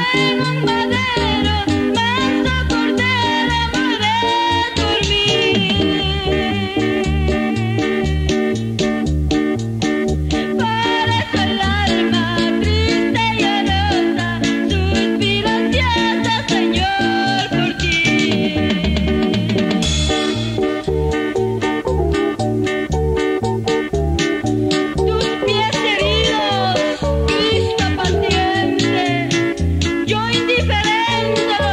Música Thank.